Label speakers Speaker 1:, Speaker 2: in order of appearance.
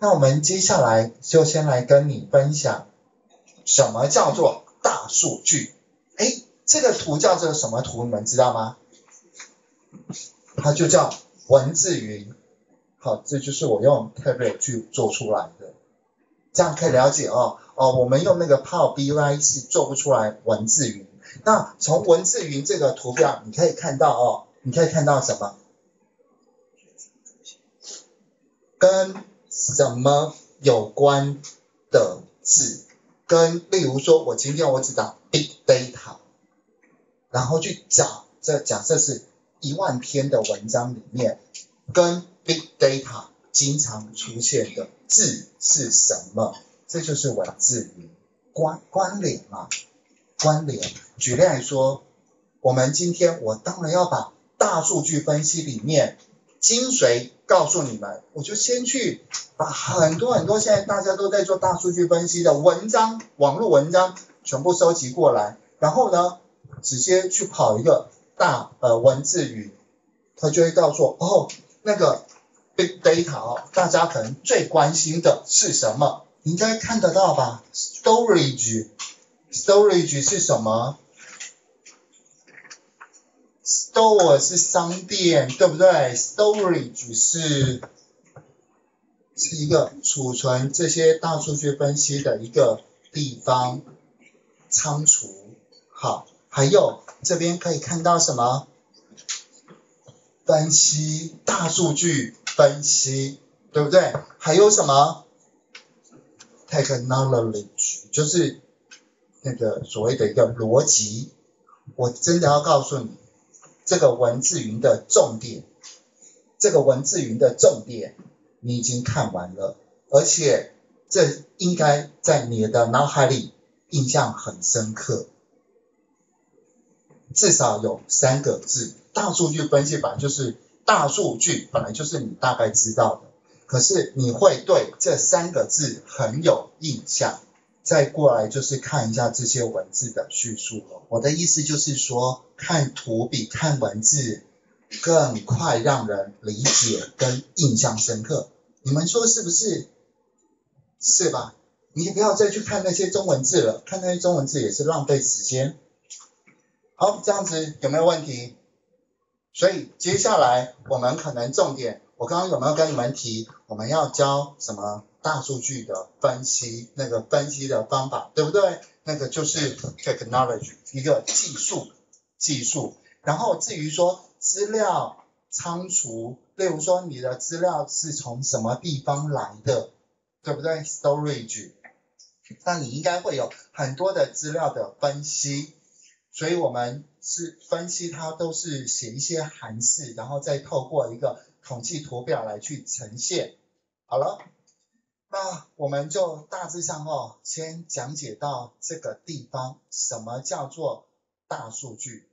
Speaker 1: 那我们接下来就先来跟你分享，什么叫做大数据？哎，这个图叫做什么图？你们知道吗？它就叫文字云。好，这就是我用 Tablet 去做出来的，这样可以了解哦。哦，我们用那个 Power BI 是做不出来文字云。那从文字云这个图表，你可以看到哦，你可以看到什么？跟什么有关的字？跟例如说，我今天我只打 Big Data，然后去找这假设是一万篇的文章里面，跟 Big Data 经常出现的字是什么？这就是文字云关关联嘛，关联。举例来说，我们今天我当然要把大数据分析里面精髓告诉你们，我就先去把很多很多现在大家都在做大数据分析的文章、网络文章全部收集过来，然后呢，直接去跑一个大呃文字云，它就会告诉，哦，那个 big data 哦，大家可能最关心的是什么？你应该看得到吧？storage，storage 是什么？store 是商店，对不对？storage 是是一个储存这些大数据分析的一个地方，仓储。好，还有这边可以看到什么？分析大数据分析，对不对？还有什么？Technology 就是那个所谓的一个逻辑，我真的要告诉你，这个文字云的重点，这个文字云的重点你已经看完了，而且这应该在你的脑海里印象很深刻，至少有三个字，大数据分析本来就是大数据本来就是你大概知道的。可是你会对这三个字很有印象，再过来就是看一下这些文字的叙述了。我的意思就是说，看图比看文字更快让人理解跟印象深刻。你们说是不是？是吧？你不要再去看那些中文字了，看那些中文字也是浪费时间。好，这样子有没有问题？所以接下来我们可能重点。我刚刚有没有跟你们提，我们要教什么大数据的分析，那个分析的方法，对不对？那个就是 technology 一个技术，技术。然后至于说资料仓储，例如说你的资料是从什么地方来的，对不对？storage，那你应该会有很多的资料的分析，所以我们是分析它都是写一些函式，然后再透过一个。统计图表来去呈现，好了，那我们就大致上哦，先讲解到这个地方，什么叫做大数据？